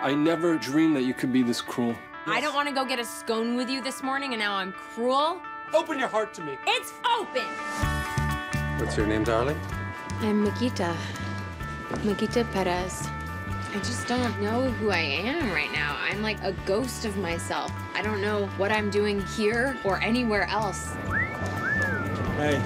I never dreamed that you could be this cruel. I don't want to go get a scone with you this morning, and now I'm cruel. Open your heart to me. It's open! What's your name, darling? I'm Makita. Makita Perez. I just don't know who I am right now. I'm like a ghost of myself. I don't know what I'm doing here or anywhere else. Hey,